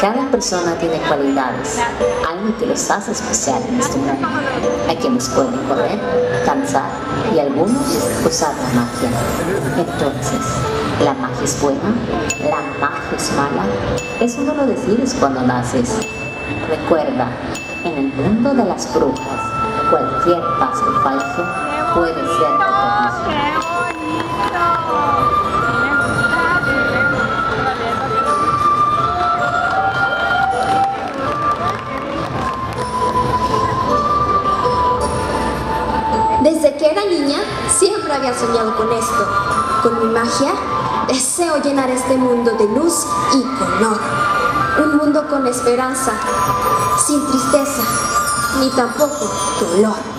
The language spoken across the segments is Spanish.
Cada persona tiene cualidades, algo que los hace especial en este mundo. Hay quienes pueden correr, cansar y algunos usar la magia. Entonces, ¿la magia es buena? ¿La magia es mala? Eso no lo decides cuando naces. Recuerda, en el mundo de las brujas, cualquier paso falso puede ser tu que era niña, siempre había soñado con esto. Con mi magia, deseo llenar este mundo de luz y color. Un mundo con esperanza, sin tristeza, ni tampoco dolor.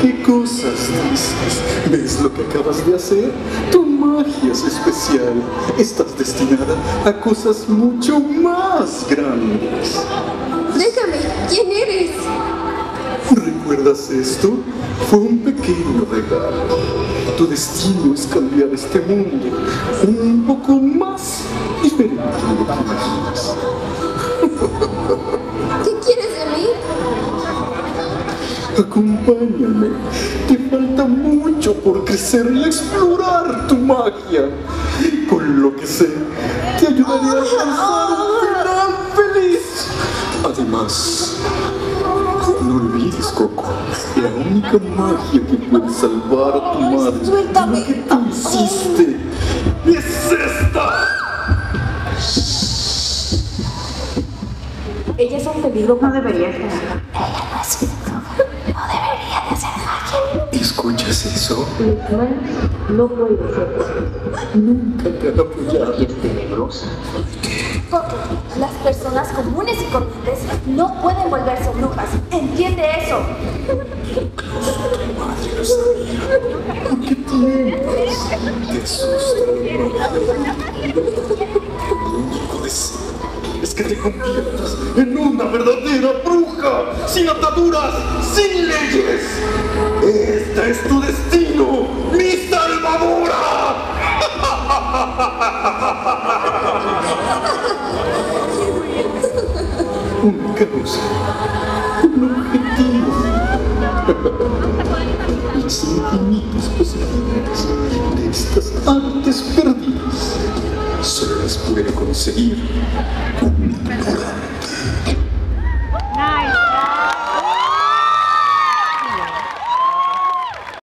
¿Qué cosas dices? ¿Ves lo que acabas de hacer? Tu magia es especial. Estás destinada a cosas mucho más grandes. Déjame, ¿quién eres? ¿Recuerdas esto? Fue un pequeño regalo. Tu destino es cambiar este mundo un poco más diferente de lo que imaginas. Acompáñame. Te falta mucho por crecer y explorar tu magia. Con lo que sé, te ayudaré a alcanzar un final feliz. Además, no olvides, Coco, la única magia que puede salvar a tu madre suéltame. lo que tú hiciste es esta. Ella es un peligro, no debería estar. ¿Escuchas eso? No puede ser. Nunca te han apoyado. Coco, las personas comunes y corrientes no pueden volverse brujas. ¿Entiende eso? ¿Por qué tienes? Te asusta. Lo es que te conviertas en una verdadera bruja, sin ataduras, sin leyes. Este es tu destino, mi salvadora. Una causa, un objetivo. Las infinitas posibilidades de estas artes perdidas solo las puede conseguir un ignorante.